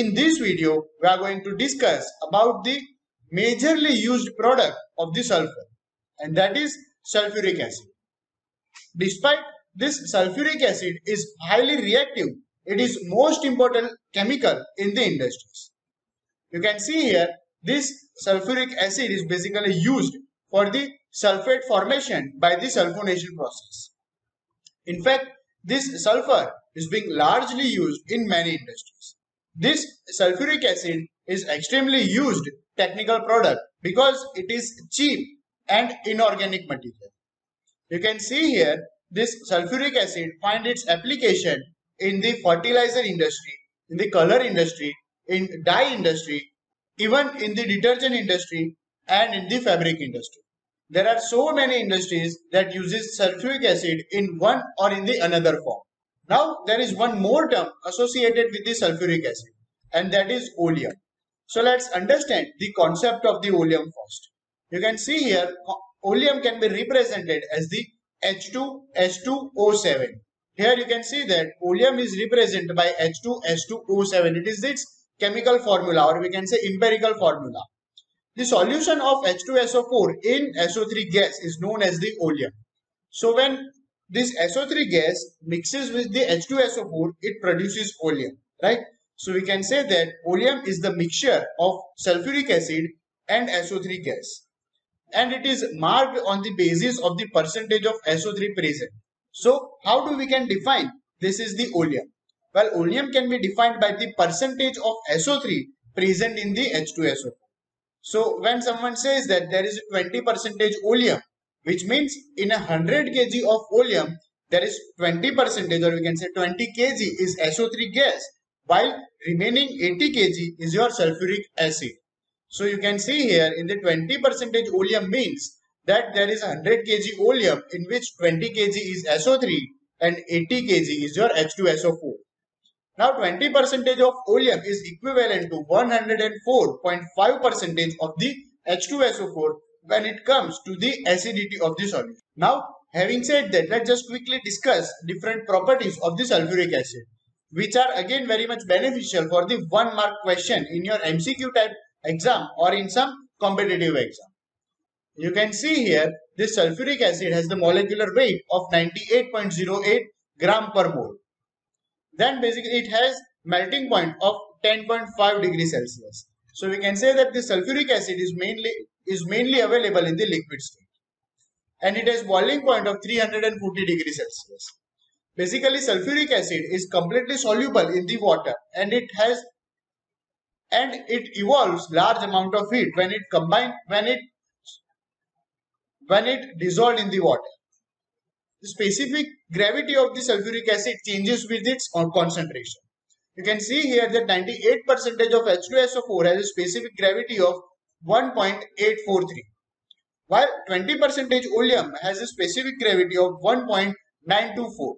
In this video, we are going to discuss about the majorly used product of the sulfur and that is sulfuric acid. Despite this sulfuric acid is highly reactive, it is most important chemical in the industries. You can see here this sulfuric acid is basically used for the sulfate formation by the sulfonation process. In fact, this sulfur is being largely used in many industries. This sulfuric acid is extremely used technical product because it is cheap and inorganic material. You can see here this sulfuric acid find its application in the fertilizer industry, in the color industry, in dye industry, even in the detergent industry and in the fabric industry. There are so many industries that uses sulfuric acid in one or in the another form. Now there is one more term associated with the sulfuric acid and that is oleum. So let's understand the concept of the oleum first. You can see here oleum can be represented as the H2S2O7. Here you can see that oleum is represented by H2S2O7. It is its chemical formula or we can say empirical formula. The solution of H2SO4 in SO3 gas is known as the oleum. So when this SO3 gas mixes with the H2SO4, it produces oleum, right? So we can say that oleum is the mixture of sulfuric acid and SO3 gas. And it is marked on the basis of the percentage of SO3 present. So how do we can define this is the oleum? Well, oleum can be defined by the percentage of SO3 present in the H2SO4. So when someone says that there is 20 percentage oleum, which means in a 100 kg of oleum, there is 20 percentage or we can say 20 kg is SO3 gas, while remaining 80 kg is your sulfuric acid. So you can see here in the 20 percentage oleum means that there is 100 kg oleum in which 20 kg is SO3 and 80 kg is your H2SO4. Now 20 percentage of oleum is equivalent to 104.5 percentage of the H2SO4 when it comes to the acidity of the solution. Now having said that let's just quickly discuss different properties of the sulfuric acid which are again very much beneficial for the one mark question in your MCQ type exam or in some competitive exam. You can see here this sulfuric acid has the molecular weight of 98.08 gram per mole. Then basically it has melting point of 10.5 degrees Celsius. So we can say that the sulfuric acid is mainly is mainly available in the liquid state. And it has boiling point of 340 degrees Celsius. Basically sulfuric acid is completely soluble in the water and it has and it evolves large amount of heat when it combined when it when it dissolved in the water. The specific gravity of the sulfuric acid changes with its concentration. You can see here that 98 percentage of H2SO4 has a specific gravity of 1.843 while 20 percentage oleum has a specific gravity of 1.924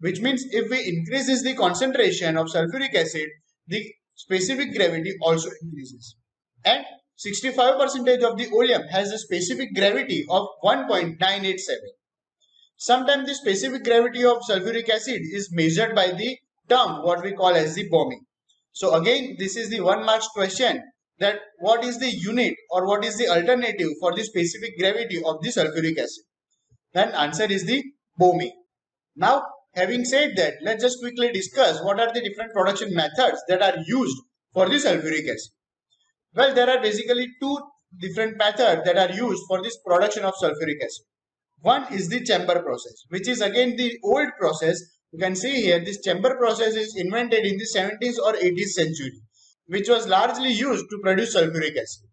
which means if we increases the concentration of sulfuric acid the specific gravity also increases. And 65 percentage of the oleum has a specific gravity of 1.987 sometimes the specific gravity of sulfuric acid is measured by the term what we call as the Baumé so again this is the one marks question that what is the unit or what is the alternative for the specific gravity of the sulfuric acid then answer is the Baumé now Having said that, let's just quickly discuss what are the different production methods that are used for the sulfuric acid. Well, there are basically two different methods that are used for this production of sulfuric acid. One is the chamber process, which is again the old process. You can see here this chamber process is invented in the 70s or 80s century, which was largely used to produce sulfuric acid.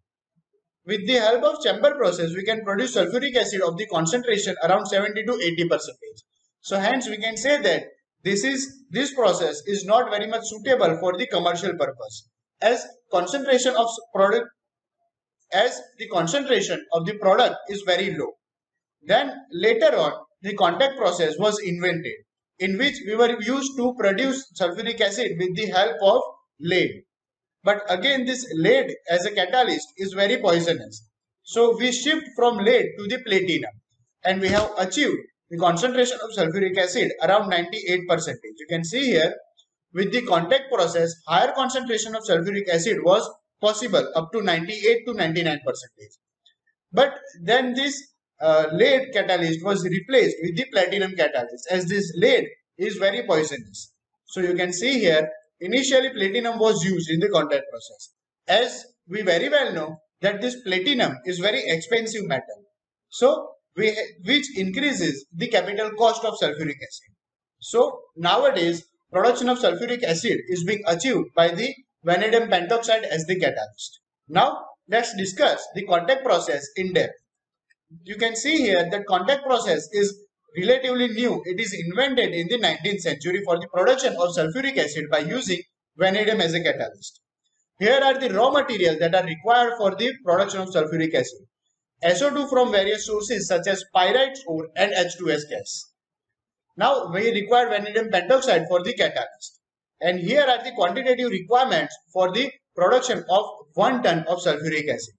With the help of chamber process, we can produce sulfuric acid of the concentration around 70 to 80 percentage. So hence we can say that this is this process is not very much suitable for the commercial purpose as concentration of product as the concentration of the product is very low. Then later on the contact process was invented in which we were used to produce sulfuric acid with the help of lead. But again this lead as a catalyst is very poisonous. So we shift from lead to the platinum and we have achieved the concentration of sulfuric acid around 98 percentage. You can see here with the contact process, higher concentration of sulfuric acid was possible up to 98 to 99 percentage. But then this uh, lead catalyst was replaced with the platinum catalyst as this lead is very poisonous. So you can see here initially platinum was used in the contact process. As we very well know that this platinum is very expensive metal. So we, which increases the capital cost of sulfuric acid. So nowadays production of sulfuric acid is being achieved by the vanadium pentoxide as the catalyst. Now let's discuss the contact process in depth. You can see here that contact process is relatively new. It is invented in the 19th century for the production of sulfuric acid by using vanadium as a catalyst. Here are the raw materials that are required for the production of sulfuric acid. SO2 from various sources such as pyrite ore and H2S gas. Now we require vanadium pentoxide for the catalyst. And here are the quantitative requirements for the production of 1 ton of sulfuric acid.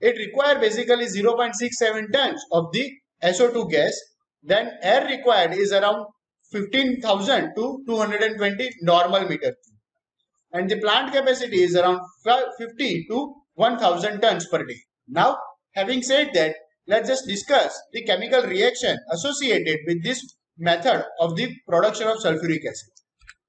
It requires basically 0.67 tons of the SO2 gas. Then air required is around 15,000 to 220 normal meter cube. And the plant capacity is around 50 to 1000 tons per day. Now, having said that, let's just discuss the chemical reaction associated with this method of the production of sulfuric acid.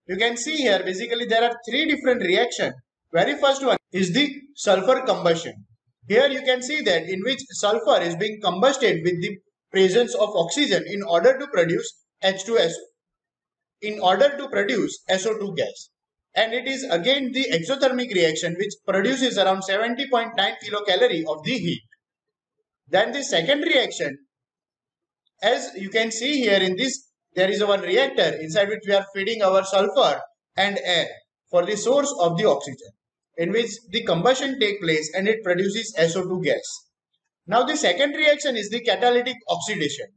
You can see here basically there are three different reactions. Very first one is the sulfur combustion. Here you can see that in which sulfur is being combusted with the presence of oxygen in order to produce H2SO. In order to produce SO2 gas. And it is again the exothermic reaction which produces around 70.9 kilocalorie of the heat. Then the second reaction as you can see here in this, there is one reactor inside which we are feeding our sulfur and air for the source of the oxygen in which the combustion take place and it produces SO2 gas. Now the second reaction is the catalytic oxidation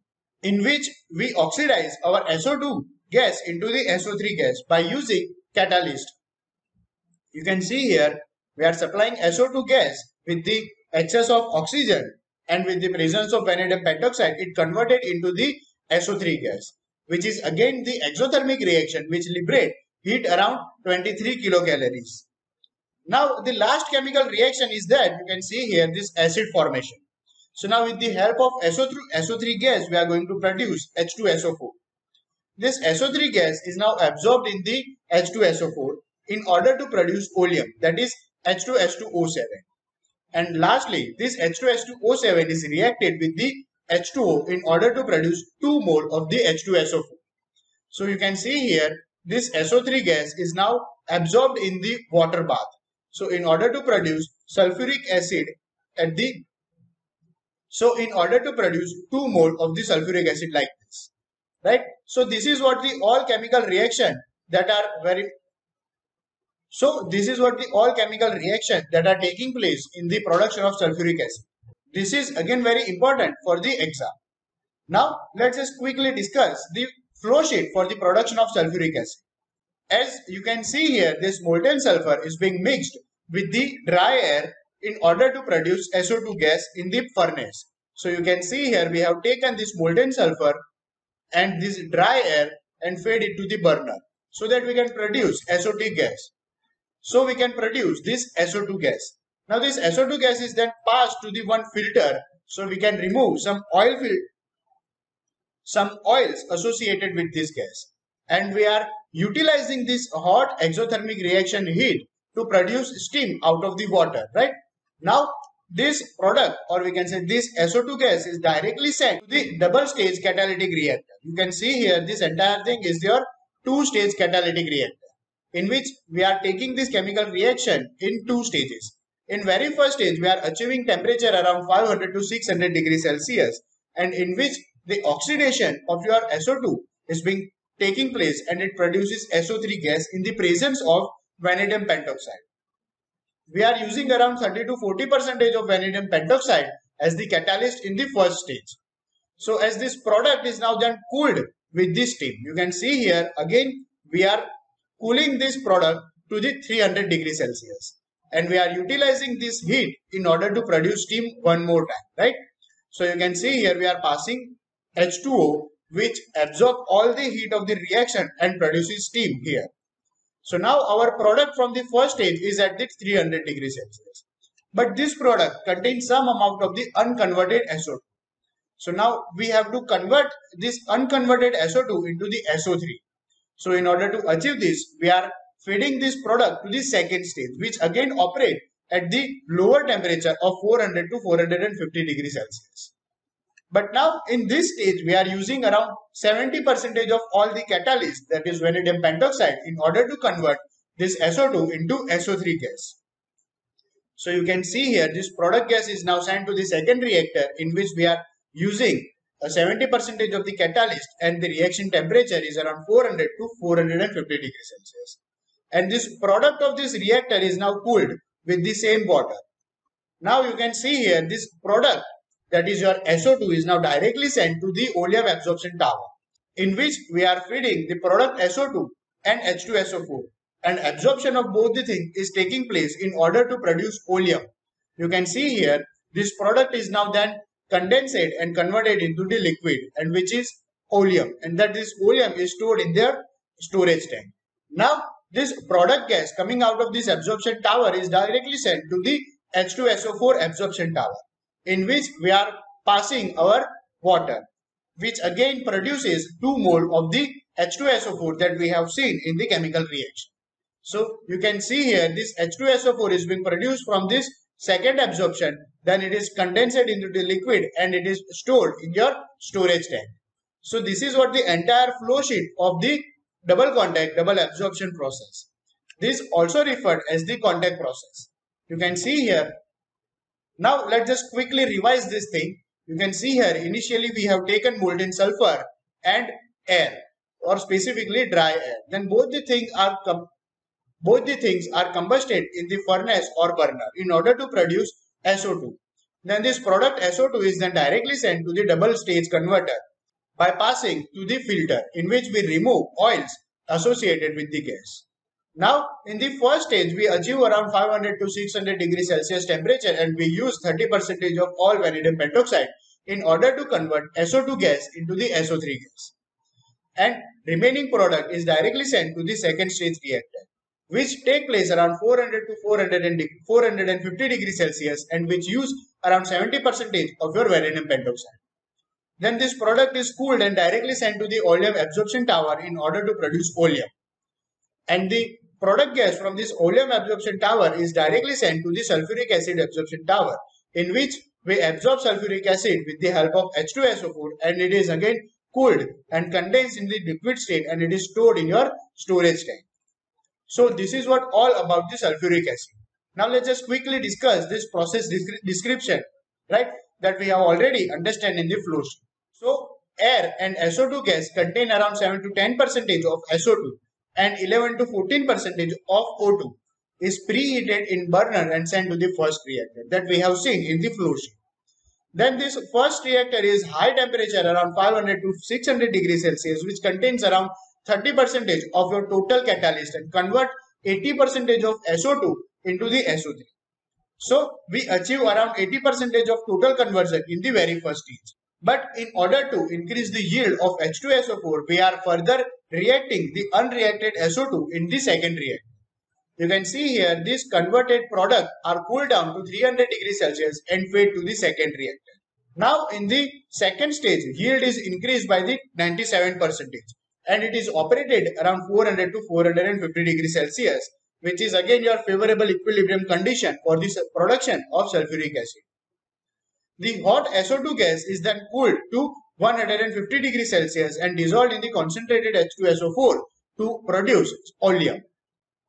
in which we oxidize our SO2 gas into the SO3 gas by using catalyst. You can see here we are supplying SO2 gas with the excess of oxygen and with the presence of vanadium pentoxide, it converted into the SO3 gas, which is again the exothermic reaction which liberate heat around 23 kilocalories. Now, the last chemical reaction is that you can see here this acid formation. So now with the help of SO3, SO3 gas, we are going to produce H2SO4. This SO3 gas is now absorbed in the H2SO4 in order to produce oleum that is H2S2O7. And lastly, this H2S2O7 is reacted with the H2O in order to produce 2 mole of the H2SO4. So you can see here, this SO3 gas is now absorbed in the water bath. So in order to produce sulfuric acid at the so in order to produce 2 mole of the sulfuric acid like this. Right. So this is what the all chemical reaction that are very so this is what the all chemical reaction that are taking place in the production of sulfuric acid. This is again very important for the exam. Now let's just quickly discuss the flow sheet for the production of sulfuric acid. As you can see here, this molten sulfur is being mixed with the dry air in order to produce SO2 gas in the furnace. So you can see here we have taken this molten sulfur and this dry air and fed it to the burner so that we can produce SO2 gas. So we can produce this SO2 gas. Now this SO2 gas is then passed to the one filter so we can remove some oil some oils associated with this gas. And we are utilizing this hot exothermic reaction heat to produce steam out of the water, right? Now this product or we can say this SO2 gas is directly sent to the double stage catalytic reactor. You can see here this entire thing is your two stage catalytic reactor in which we are taking this chemical reaction in two stages. In very first stage, we are achieving temperature around 500 to 600 degrees Celsius and in which the oxidation of your SO2 is being taking place and it produces SO3 gas in the presence of vanadium pentoxide. We are using around 30 to 40 percentage of vanadium pentoxide as the catalyst in the first stage. So as this product is now then cooled with this steam, you can see here again we are cooling this product to the 300 degrees Celsius. And we are utilizing this heat in order to produce steam one more time, right? So you can see here we are passing H2O which absorb all the heat of the reaction and produces steam here. So now our product from the first stage is at the 300 degrees Celsius. But this product contains some amount of the unconverted SO2. So now we have to convert this unconverted SO2 into the SO3. So in order to achieve this, we are feeding this product to the second stage, which again operate at the lower temperature of 400 to 450 degrees Celsius. But now in this stage, we are using around 70% of all the catalyst, that is vanadium pentoxide, in order to convert this SO2 into SO3 gas. So you can see here, this product gas is now sent to the second reactor in which we are using a 70% of the catalyst and the reaction temperature is around 400 to 450 degrees Celsius. And this product of this reactor is now cooled with the same water. Now you can see here this product that is your SO2 is now directly sent to the oleum absorption tower in which we are feeding the product SO2 and H2SO4 and absorption of both the things is taking place in order to produce oleum. You can see here this product is now then condensed and converted into the liquid and which is oleum and that this oleum is stored in their storage tank. Now this product gas coming out of this absorption tower is directly sent to the H2SO4 absorption tower in which we are passing our water which again produces 2 mole of the H2SO4 that we have seen in the chemical reaction. So you can see here this H2SO4 is being produced from this second absorption then it is condensed into the liquid and it is stored in your storage tank. So this is what the entire flow sheet of the double contact double absorption process. This also referred as the contact process. You can see here now let's just quickly revise this thing. You can see here initially we have taken molten sulfur and air or specifically dry air. Then both the things are both the things are combusted in the furnace or burner in order to produce SO2. Then this product SO2 is then directly sent to the double stage converter by passing to the filter in which we remove oils associated with the gas. Now, in the first stage, we achieve around 500 to 600 degrees Celsius temperature and we use 30% of all vanadium pentoxide in order to convert SO2 gas into the SO3 gas. And remaining product is directly sent to the second stage reactor, which take place around 400 to 400 450 degrees Celsius and which use around 70% of your vanadium pentoxide. Then this product is cooled and directly sent to the oleum absorption tower in order to produce oleum. And the product gas from this oleum absorption tower is directly sent to the sulfuric acid absorption tower in which we absorb sulfuric acid with the help of H2SO4 and it is again cooled and condensed in the liquid state and it is stored in your storage tank. So this is what all about the sulfuric acid. Now let's just quickly discuss this process description, right, that we have already understand in the flow sheet. So air and SO2 gas contain around 7 to 10 percentage of SO2 and 11 to 14 percentage of O2 is preheated in burner and sent to the first reactor that we have seen in the flow sheet. Then this first reactor is high temperature around 500 to 600 degrees Celsius which contains around 30 percentage of your total catalyst and convert 80 percentage of SO2 into the SO3. So we achieve around 80 percentage of total conversion in the very first stage. But in order to increase the yield of H2SO4, we are further reacting the unreacted SO2 in the second reactor. You can see here this converted product are cooled down to 300 degrees Celsius and fed to the second reactor. Now in the second stage, yield is increased by the 97 percentage and it is operated around 400 to 450 degrees Celsius which is again your favorable equilibrium condition for the production of sulfuric acid. The hot SO2 gas is then cooled to 150 degrees Celsius and dissolved in the concentrated H2SO4 to produce oleum.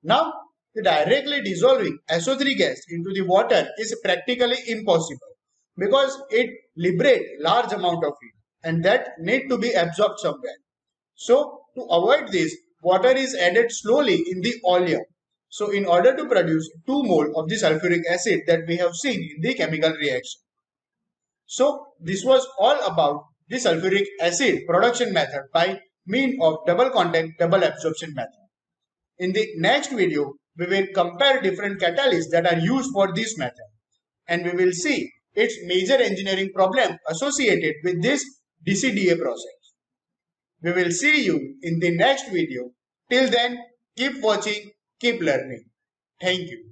Now, directly dissolving SO3 gas into the water is practically impossible because it liberates large amount of heat and that need to be absorbed somewhere. So, to avoid this, water is added slowly in the oleum. So, in order to produce 2 mole of the sulfuric acid that we have seen in the chemical reaction. So this was all about the sulfuric acid production method by mean of double contact double absorption method. In the next video, we will compare different catalysts that are used for this method and we will see its major engineering problem associated with this DCDA process. We will see you in the next video. Till then, Keep watching, keep learning. Thank you.